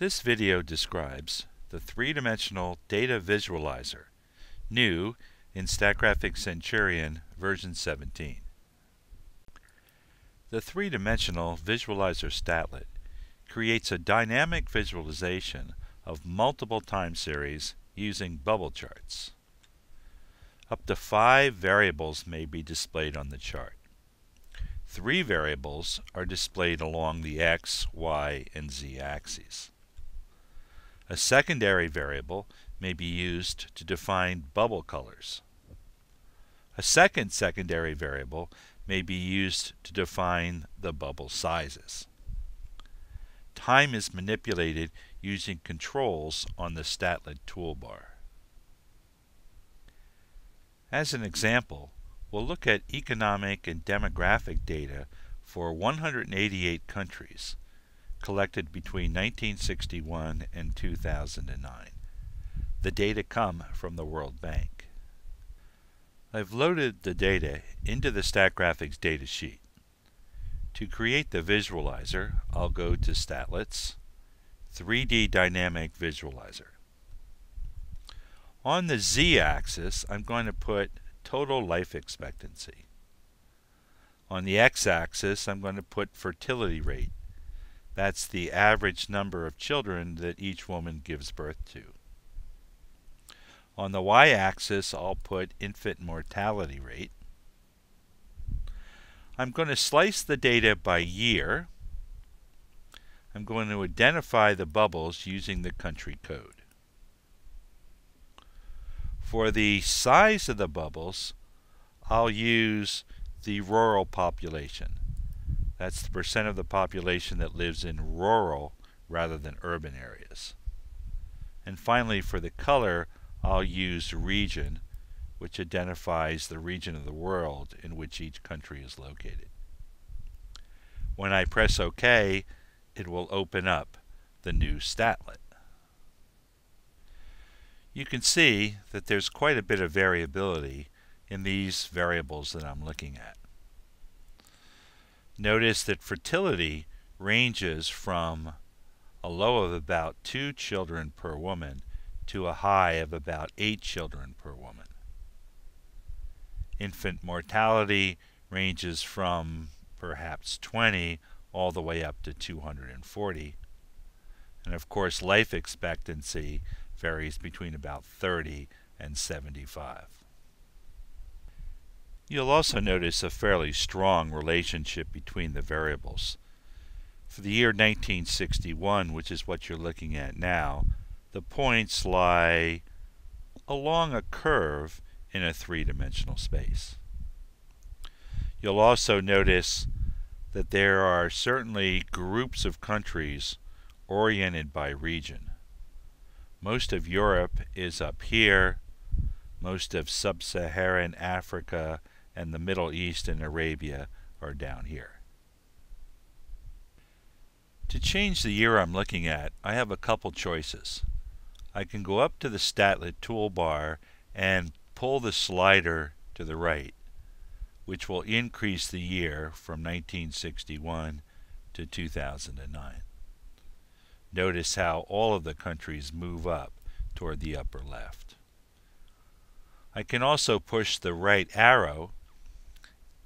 This video describes the three-dimensional data visualizer, new in StatGraphics Centurion version 17. The three-dimensional visualizer statlet creates a dynamic visualization of multiple time series using bubble charts. Up to five variables may be displayed on the chart. Three variables are displayed along the x, y, and z axes. A secondary variable may be used to define bubble colors. A second secondary variable may be used to define the bubble sizes. Time is manipulated using controls on the Statlet toolbar. As an example, we'll look at economic and demographic data for 188 countries collected between 1961 and 2009. The data come from the World Bank. I've loaded the data into the StatGraphics datasheet. To create the visualizer, I'll go to Statlets, 3D Dynamic Visualizer. On the z-axis, I'm going to put total life expectancy. On the x-axis, I'm going to put fertility rate. That's the average number of children that each woman gives birth to. On the y-axis, I'll put infant mortality rate. I'm going to slice the data by year. I'm going to identify the bubbles using the country code. For the size of the bubbles, I'll use the rural population. That's the percent of the population that lives in rural rather than urban areas. And finally, for the color, I'll use region, which identifies the region of the world in which each country is located. When I press OK, it will open up the new statlet you can see that there's quite a bit of variability in these variables that I'm looking at. Notice that fertility ranges from a low of about two children per woman to a high of about eight children per woman. Infant mortality ranges from perhaps 20 all the way up to 240. And of course, life expectancy varies between about 30 and 75. You'll also notice a fairly strong relationship between the variables. For the year 1961, which is what you're looking at now, the points lie along a curve in a three-dimensional space. You'll also notice that there are certainly groups of countries oriented by region. Most of Europe is up here. Most of sub-Saharan Africa and the Middle East and Arabia are down here. To change the year I'm looking at, I have a couple choices. I can go up to the Statlet toolbar and pull the slider to the right, which will increase the year from 1961 to 2009. Notice how all of the countries move up toward the upper left. I can also push the right arrow,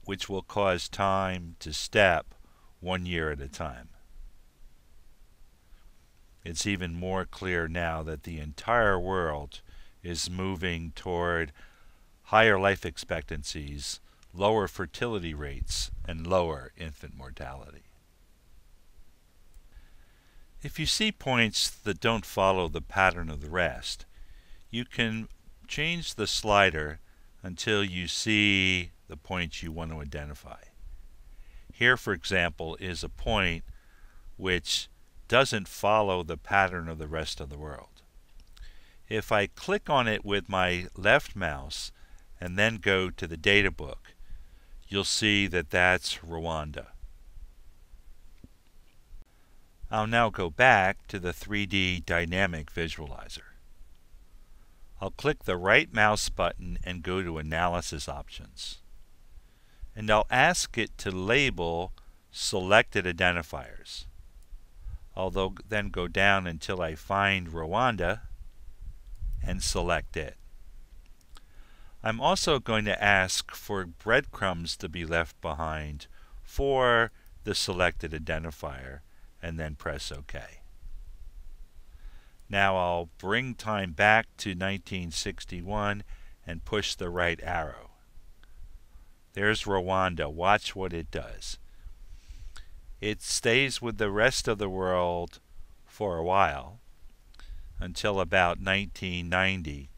which will cause time to step one year at a time. It's even more clear now that the entire world is moving toward higher life expectancies, lower fertility rates, and lower infant mortality. If you see points that don't follow the pattern of the rest, you can change the slider until you see the points you want to identify. Here, for example, is a point which doesn't follow the pattern of the rest of the world. If I click on it with my left mouse and then go to the data book, you'll see that that's Rwanda. I'll now go back to the 3D Dynamic Visualizer. I'll click the right mouse button and go to Analysis Options. And I'll ask it to label selected identifiers. I'll then go down until I find Rwanda and select it. I'm also going to ask for breadcrumbs to be left behind for the selected identifier and then press OK. Now I'll bring time back to 1961 and push the right arrow. There's Rwanda. Watch what it does. It stays with the rest of the world for a while until about 1990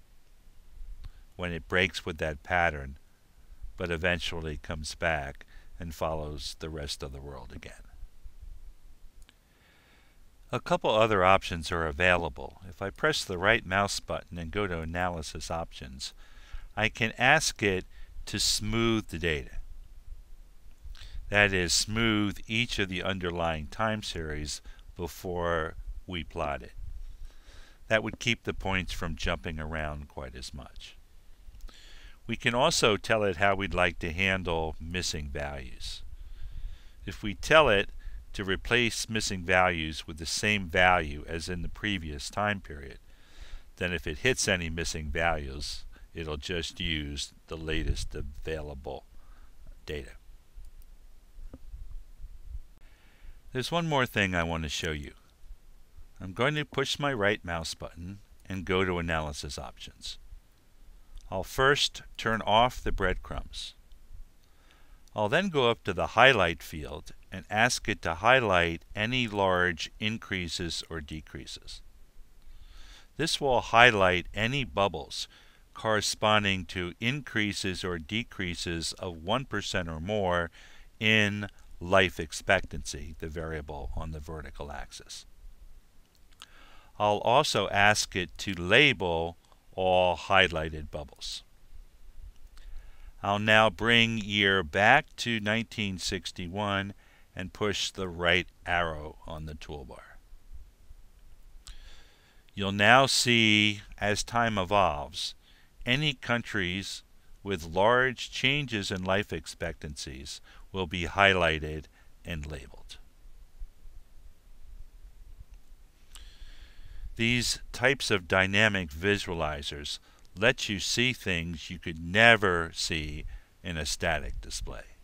when it breaks with that pattern but eventually comes back and follows the rest of the world again. A couple other options are available. If I press the right mouse button and go to Analysis Options, I can ask it to smooth the data. That is, smooth each of the underlying time series before we plot it. That would keep the points from jumping around quite as much. We can also tell it how we'd like to handle missing values. If we tell it to replace missing values with the same value as in the previous time period, then if it hits any missing values, it'll just use the latest available data. There's one more thing I want to show you. I'm going to push my right mouse button and go to Analysis Options. I'll first turn off the breadcrumbs. I'll then go up to the Highlight field and ask it to highlight any large increases or decreases. This will highlight any bubbles corresponding to increases or decreases of 1% or more in life expectancy, the variable on the vertical axis. I'll also ask it to label all highlighted bubbles. I'll now bring year back to 1961 and push the right arrow on the toolbar. You'll now see, as time evolves, any countries with large changes in life expectancies will be highlighted and labeled. These types of dynamic visualizers let you see things you could never see in a static display.